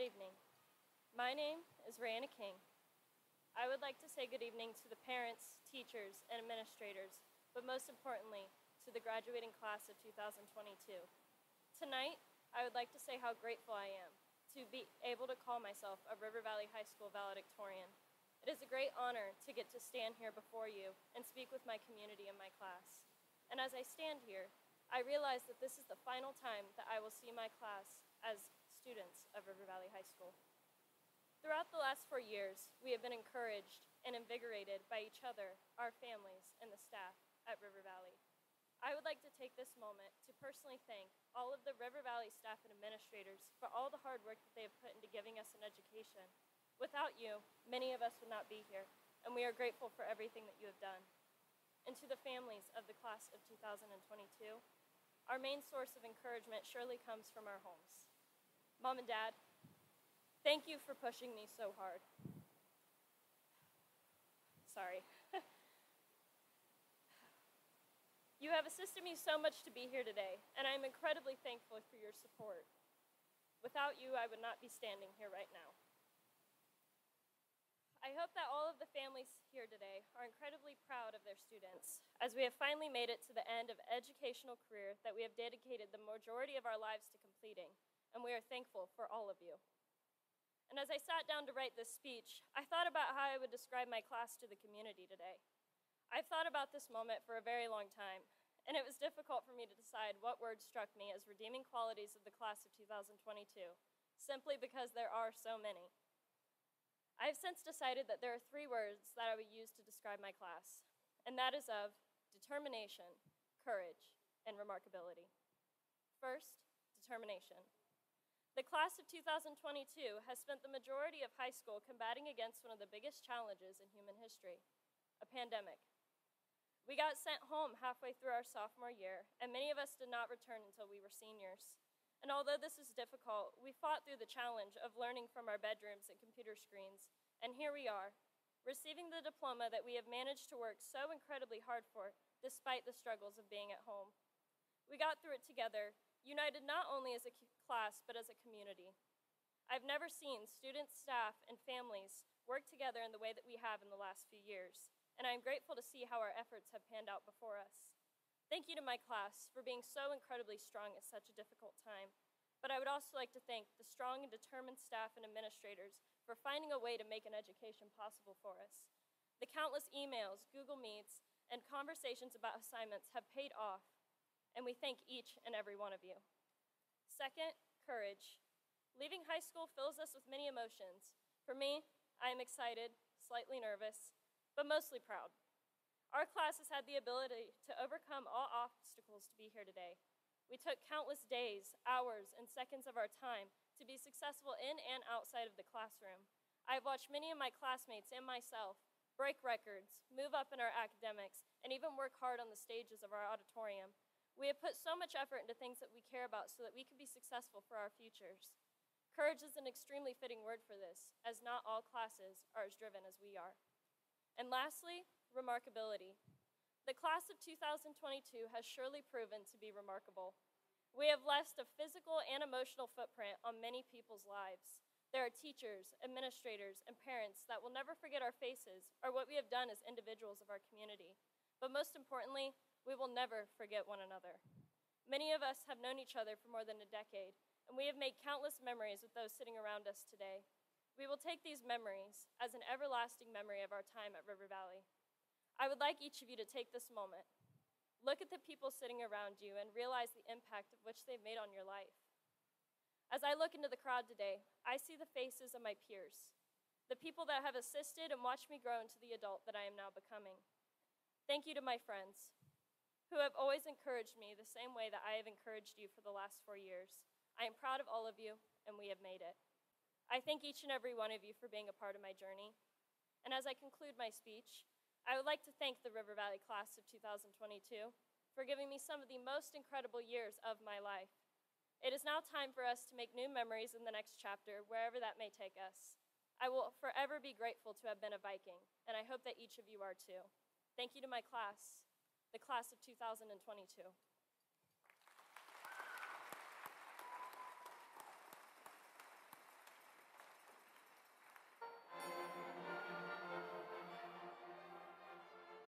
Good evening. My name is RaeAnna King. I would like to say good evening to the parents, teachers, and administrators, but most importantly, to the graduating class of 2022. Tonight, I would like to say how grateful I am to be able to call myself a River Valley High School valedictorian. It is a great honor to get to stand here before you and speak with my community and my class. And as I stand here, I realize that this is the final time that I will see my class as students of River Valley High School. Throughout the last four years, we have been encouraged and invigorated by each other, our families, and the staff at River Valley. I would like to take this moment to personally thank all of the River Valley staff and administrators for all the hard work that they have put into giving us an education. Without you, many of us would not be here, and we are grateful for everything that you have done. And to the families of the class of 2022, our main source of encouragement surely comes from our homes. Mom and Dad, thank you for pushing me so hard. Sorry. You have assisted me so much to be here today, and I am incredibly thankful for your support. Without you, I would not be standing here right now. I hope that all of the families here today are incredibly proud of their students, as we have finally made it to the end of educational career that we have dedicated the majority of our lives to completing, and we are thankful for all of you. And as I sat down to write this speech, I thought about how I would describe my class to the community today. I've thought about this moment for a very long time, and it was difficult for me to decide what words struck me as redeeming qualities of the class of 2022, simply because there are so many. I have since decided that there are three words that I would use to describe my class, and that is of determination, courage, and remarkability. First, determination. The class of 2022 has spent the majority of high school combating against one of the biggest challenges in human history a pandemic. We got sent home halfway through our sophomore year, and many of us did not return until we were seniors. And although this is difficult, we fought through the challenge of learning from our bedrooms and computer screens, and here we are, receiving the diploma that we have managed to work so incredibly hard for, despite the struggles of being at home. We got through it together, united not only as a class, but as a community. I've never seen students, staff, and families work together in the way that we have in the last few years and I am grateful to see how our efforts have panned out before us. Thank you to my class for being so incredibly strong at such a difficult time. But I would also like to thank the strong and determined staff and administrators for finding a way to make an education possible for us. The countless emails, Google Meets, and conversations about assignments have paid off, and we thank each and every one of you. Second, courage. Leaving high school fills us with many emotions. For me, I am excited, slightly nervous, but mostly proud. Our class has had the ability to overcome all obstacles to be here today. We took countless days, hours, and seconds of our time to be successful in and outside of the classroom. I have watched many of my classmates and myself break records, move up in our academics, and even work hard on the stages of our auditorium. We have put so much effort into things that we care about so that we can be successful for our futures. Courage is an extremely fitting word for this, as not all classes are as driven as we are. And lastly, remarkability. The class of 2022 has surely proven to be remarkable. We have left a physical and emotional footprint on many people's lives. There are teachers, administrators, and parents that will never forget our faces or what we have done as individuals of our community. But most importantly, we will never forget one another. Many of us have known each other for more than a decade, and we have made countless memories with those sitting around us today. We will take these memories as an everlasting memory of our time at River Valley. I would like each of you to take this moment. Look at the people sitting around you and realize the impact of which they've made on your life. As I look into the crowd today, I see the faces of my peers, the people that have assisted and watched me grow into the adult that I am now becoming. Thank you to my friends who have always encouraged me the same way that I have encouraged you for the last four years. I am proud of all of you, and we have made it. I thank each and every one of you for being a part of my journey. And as I conclude my speech, I would like to thank the River Valley class of 2022 for giving me some of the most incredible years of my life. It is now time for us to make new memories in the next chapter, wherever that may take us. I will forever be grateful to have been a Viking, and I hope that each of you are too. Thank you to my class, the class of 2022.